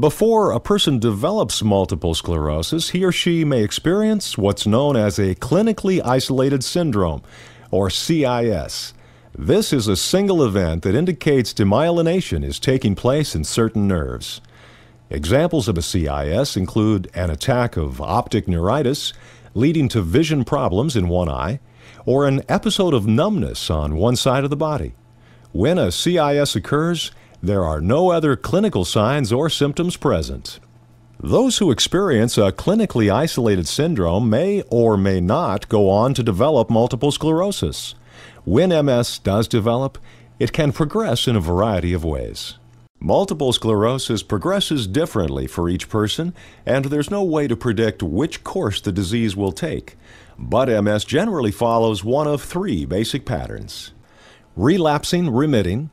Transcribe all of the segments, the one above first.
Before a person develops multiple sclerosis, he or she may experience what's known as a clinically isolated syndrome, or CIS. This is a single event that indicates demyelination is taking place in certain nerves. Examples of a CIS include an attack of optic neuritis, leading to vision problems in one eye, or an episode of numbness on one side of the body. When a CIS occurs, there are no other clinical signs or symptoms present. Those who experience a clinically isolated syndrome may or may not go on to develop multiple sclerosis. When MS does develop, it can progress in a variety of ways. Multiple sclerosis progresses differently for each person, and there's no way to predict which course the disease will take. But MS generally follows one of three basic patterns relapsing remitting,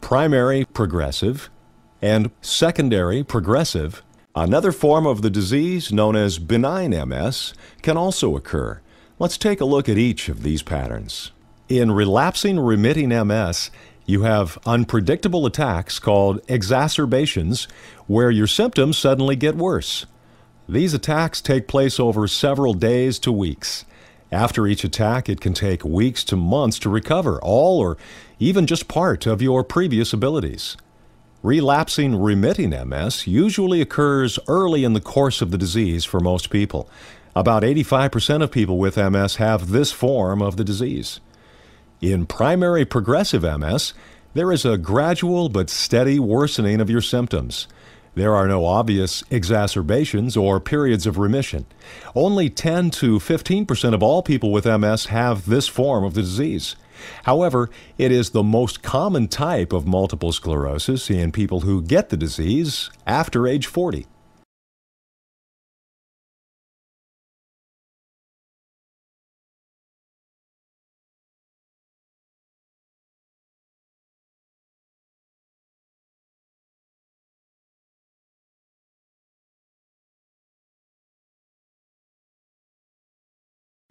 primary progressive, and secondary progressive. Another form of the disease, known as benign MS, can also occur. Let's take a look at each of these patterns. In relapsing remitting MS, you have unpredictable attacks called exacerbations, where your symptoms suddenly get worse. These attacks take place over several days to weeks. After each attack, it can take weeks to months to recover all or even just part of your previous abilities. Relapsing remitting MS usually occurs early in the course of the disease for most people. About 85% of people with MS have this form of the disease. In primary progressive MS, there is a gradual but steady worsening of your symptoms. There are no obvious exacerbations or periods of remission. Only 10 to 15 percent of all people with MS have this form of the disease. However, it is the most common type of multiple sclerosis in people who get the disease after age 40.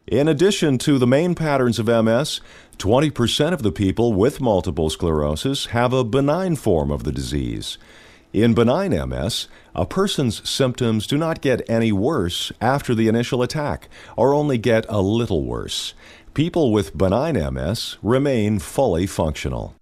In addition to the main patterns of MS, 20% of the people with multiple sclerosis have a benign form of the disease. In benign MS, a person's symptoms do not get any worse after the initial attack, or only get a little worse. People with benign MS remain fully functional.